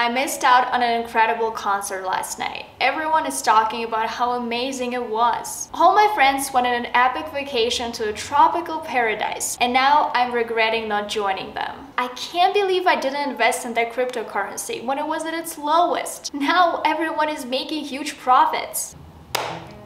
I missed out on an incredible concert last night. Everyone is talking about how amazing it was. All my friends went on an epic vacation to a tropical paradise, and now I'm regretting not joining them. I can't believe I didn't invest in that cryptocurrency when it was at its lowest. Now everyone is making huge profits.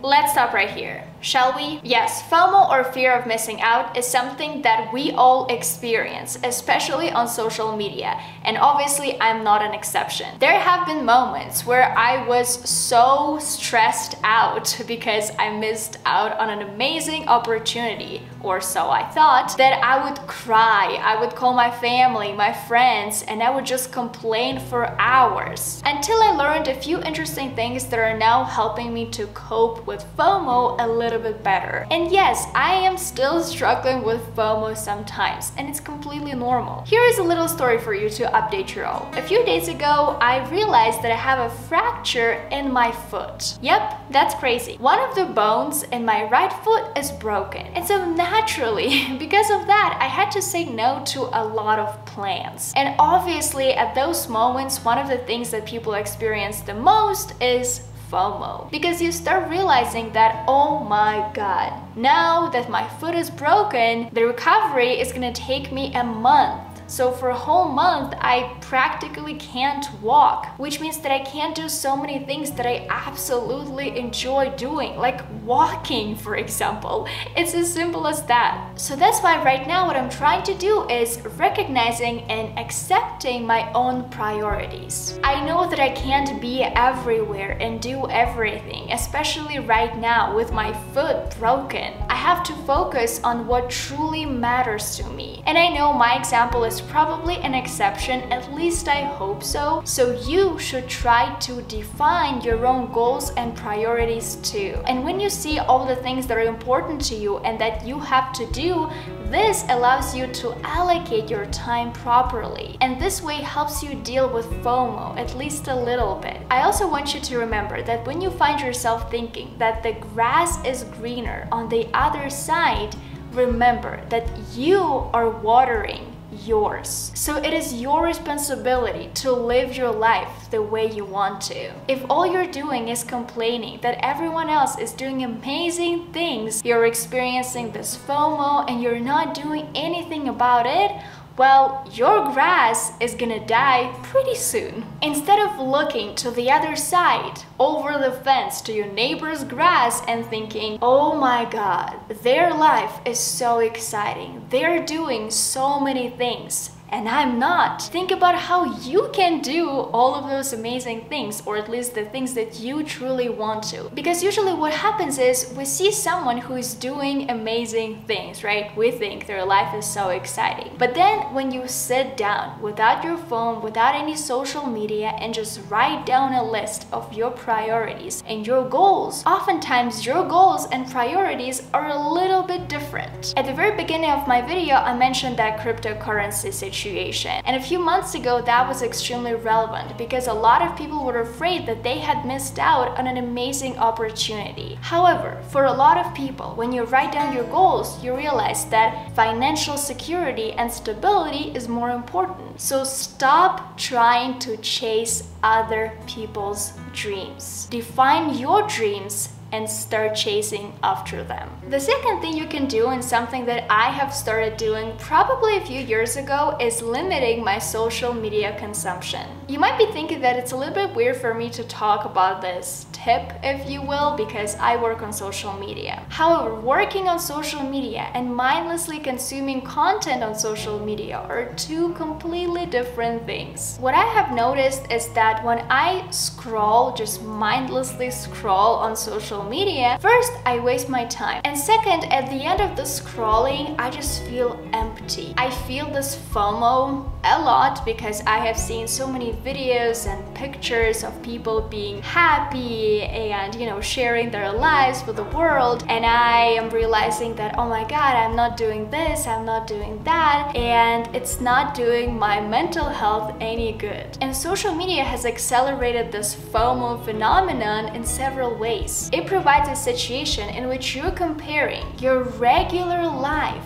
Let's stop right here shall we? Yes, FOMO or fear of missing out is something that we all experience, especially on social media, and obviously I'm not an exception. There have been moments where I was so stressed out because I missed out on an amazing opportunity, or so I thought, that I would cry, I would call my family, my friends, and I would just complain for hours. Until I learned a few interesting things that are now helping me to cope with FOMO a little little bit better. And yes, I am still struggling with FOMO sometimes, and it's completely normal. Here is a little story for you to update you all. A few days ago, I realized that I have a fracture in my foot. Yep, that's crazy. One of the bones in my right foot is broken. And so naturally, because of that, I had to say no to a lot of plans. And obviously, at those moments, one of the things that people experience the most is FOMO because you start realizing that, oh my god, now that my foot is broken, the recovery is gonna take me a month. So for a whole month, I practically can't walk, which means that I can't do so many things that I absolutely enjoy doing, like walking, for example. It's as simple as that. So that's why right now what I'm trying to do is recognizing and accepting my own priorities. I know that I can't be everywhere and do everything, especially right now with my foot broken. I have to focus on what truly matters to me. And I know my example is probably an exception, at least I hope so. So you should try to define your own goals and priorities too. And when you see all the things that are important to you and that you have to do, this allows you to allocate your time properly. And this way helps you deal with FOMO, at least a little bit. I also want you to remember that when you find yourself thinking that the grass is greener on the other side, remember that you are watering yours. So it is your responsibility to live your life the way you want to. If all you're doing is complaining that everyone else is doing amazing things, you're experiencing this FOMO and you're not doing anything about it, well, your grass is gonna die pretty soon. Instead of looking to the other side, over the fence to your neighbor's grass and thinking, oh my god, their life is so exciting, they're doing so many things and I'm not. Think about how you can do all of those amazing things, or at least the things that you truly want to. Because usually what happens is we see someone who is doing amazing things, right? We think their life is so exciting. But then when you sit down without your phone, without any social media, and just write down a list of your priorities and your goals, oftentimes your goals and priorities are a little bit different. At the very beginning of my video, I mentioned that cryptocurrency situation situation. And a few months ago, that was extremely relevant because a lot of people were afraid that they had missed out on an amazing opportunity. However, for a lot of people, when you write down your goals, you realize that financial security and stability is more important. So stop trying to chase other people's dreams. Define your dreams and start chasing after them. The second thing you can do and something that I have started doing probably a few years ago is limiting my social media consumption. You might be thinking that it's a little bit weird for me to talk about this tip, if you will, because I work on social media. However, working on social media and mindlessly consuming content on social media are two completely different things. What I have noticed is that when I scroll, just mindlessly scroll on social social media, first, I waste my time. And second, at the end of the scrolling, I just feel empty. I feel this FOMO a lot because I have seen so many videos and pictures of people being happy and, you know, sharing their lives with the world. And I am realizing that, oh my god, I'm not doing this, I'm not doing that, and it's not doing my mental health any good. And social media has accelerated this FOMO phenomenon in several ways. It provides a situation in which you're comparing your regular life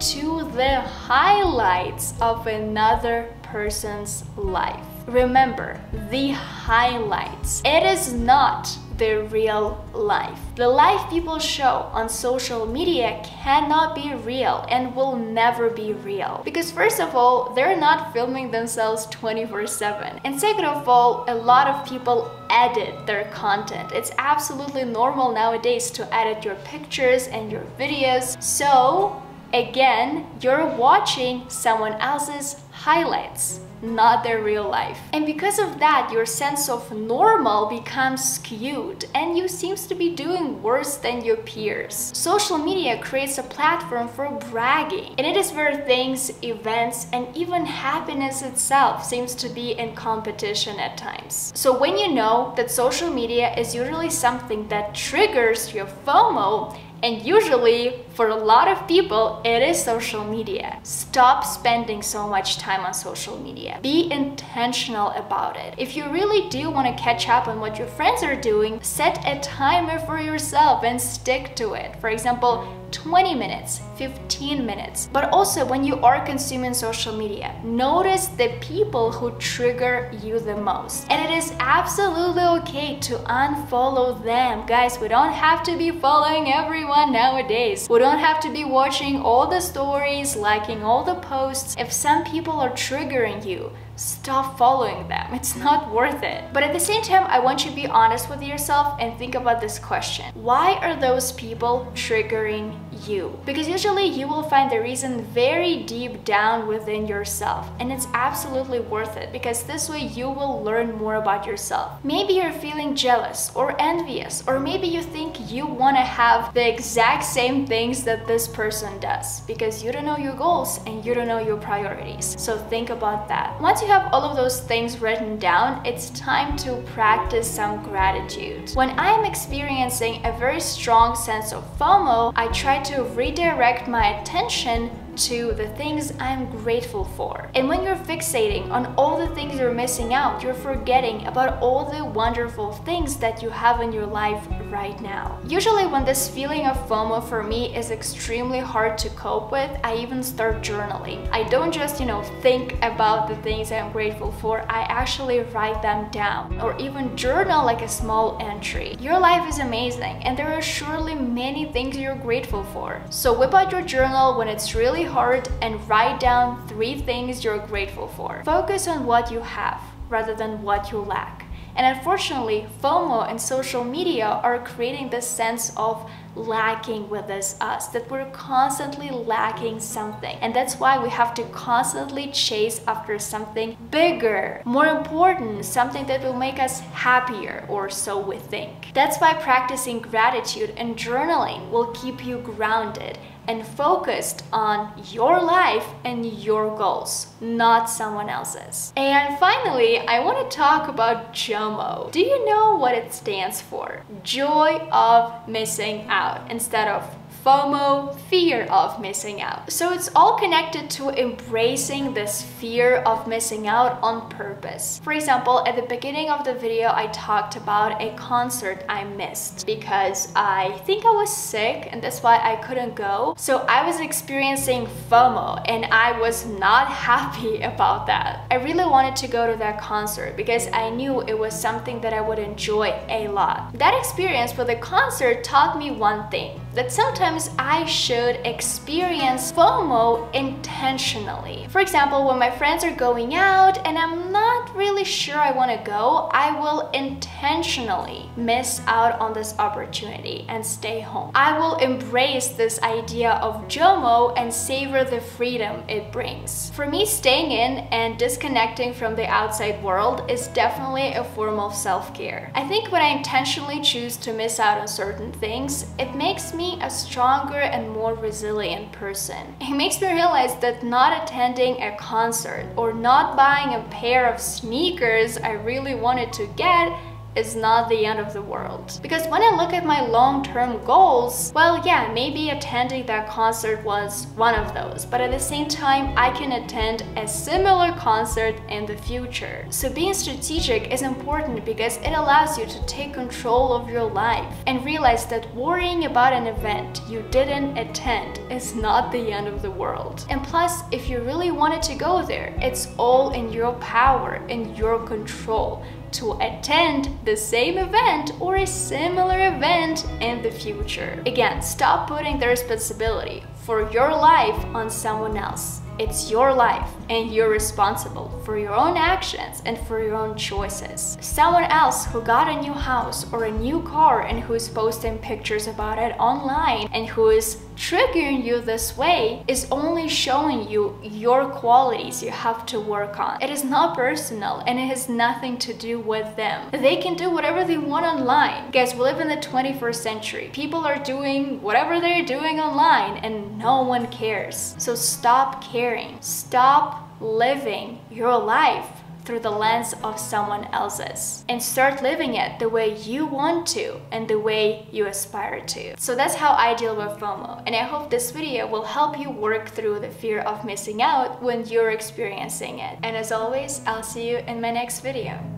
to the highlights of another person's life. Remember, the highlights. It is not the real life. The life people show on social media cannot be real and will never be real. Because first of all, they're not filming themselves 24-7. And second of all, a lot of people edit their content. It's absolutely normal nowadays to edit your pictures and your videos. So again, you're watching someone else's highlights not their real life. And because of that, your sense of normal becomes skewed and you seems to be doing worse than your peers. Social media creates a platform for bragging and it is where things, events, and even happiness itself seems to be in competition at times. So when you know that social media is usually something that triggers your FOMO, and usually, for a lot of people, it is social media. Stop spending so much time on social media. Be intentional about it. If you really do want to catch up on what your friends are doing, set a timer for yourself and stick to it. For example, 20 minutes, 15 minutes. But also when you are consuming social media, notice the people who trigger you the most. And it is absolutely okay to unfollow them. Guys, we don't have to be following everyone nowadays. We don't have to be watching all the stories, liking all the posts. If some people are triggering you, stop following them. It's not worth it. But at the same time, I want you to be honest with yourself and think about this question. Why are those people triggering you? Because usually you will find the reason very deep down within yourself. And it's absolutely worth it because this way you will learn more about yourself. Maybe you're feeling jealous or envious, or maybe you think you want to have the exact same things that this person does because you don't know your goals and you don't know your priorities. So think about that. Once you have all of those things written down, it's time to practice some gratitude. When I'm experiencing a very strong sense of FOMO, I try to redirect my attention to the things I'm grateful for. And when you're fixating on all the things you're missing out, you're forgetting about all the wonderful things that you have in your life right now. Usually when this feeling of FOMO for me is extremely hard to cope with, I even start journaling. I don't just, you know, think about the things I'm grateful for, I actually write them down or even journal like a small entry. Your life is amazing and there are surely many things you're grateful for. So whip out your journal when it's really hard and write down three things you're grateful for. Focus on what you have rather than what you lack. And unfortunately, FOMO and social media are creating this sense of lacking with us, us, that we're constantly lacking something. And that's why we have to constantly chase after something bigger, more important, something that will make us happier, or so we think. That's why practicing gratitude and journaling will keep you grounded and focused on your life and your goals, not someone else's. And finally, I want to talk about JOMO. Do you know what it stands for? Joy of missing out instead of FOMO, fear of missing out. So it's all connected to embracing this fear of missing out on purpose. For example, at the beginning of the video, I talked about a concert I missed because I think I was sick and that's why I couldn't go. So I was experiencing FOMO and I was not happy about that. I really wanted to go to that concert because I knew it was something that I would enjoy a lot. That experience with the concert taught me one thing, that sometimes I should experience FOMO intentionally. For example, when my friends are going out and I'm not really sure I want to go, I will intentionally miss out on this opportunity and stay home. I will embrace this idea of JOMO and savor the freedom it brings. For me, staying in and disconnecting from the outside world is definitely a form of self-care. I think when I intentionally choose to miss out on certain things, it makes me me a stronger and more resilient person. It makes me realize that not attending a concert or not buying a pair of sneakers I really wanted to get is not the end of the world. Because when I look at my long-term goals, well, yeah, maybe attending that concert was one of those, but at the same time, I can attend a similar concert in the future. So being strategic is important because it allows you to take control of your life and realize that worrying about an event you didn't attend is not the end of the world. And plus, if you really wanted to go there, it's all in your power, in your control to attend the same event or a similar event in the future. Again, stop putting the responsibility for your life on someone else. It's your life and you're responsible for your own actions and for your own choices. Someone else who got a new house or a new car and who is posting pictures about it online and who is triggering you this way is only showing you your qualities you have to work on. It is not personal and it has nothing to do with them. They can do whatever they want online. Guys, we live in the 21st century. People are doing whatever they're doing online and no one cares. So stop caring. Stop living your life through the lens of someone else's and start living it the way you want to and the way you aspire to. So that's how I deal with FOMO and I hope this video will help you work through the fear of missing out when you're experiencing it. And as always, I'll see you in my next video.